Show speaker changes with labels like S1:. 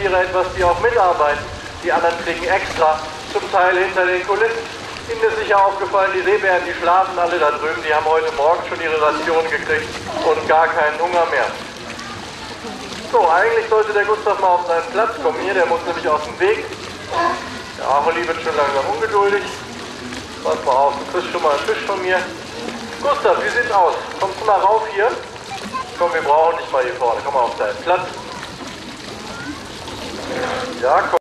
S1: Tiere etwas, die auch mitarbeiten. Die anderen kriegen extra, zum Teil hinter den Kulissen. Ihnen ist sicher aufgefallen, die Seebären, die schlafen alle da drüben, die haben heute Morgen schon ihre Ration gekriegt und gar keinen Hunger mehr. So, eigentlich sollte der Gustav mal auf seinen Platz kommen hier, der muss nämlich aus dem Weg. Der Acholi wird schon langsam ungeduldig. Pass mal auf, du kriegst schon mal einen Fisch von mir. Gustav, wie sieht's aus? Kommst du mal rauf hier? Komm, wir brauchen dich mal hier vorne. Komm mal auf deinen Platz. Ja, komm.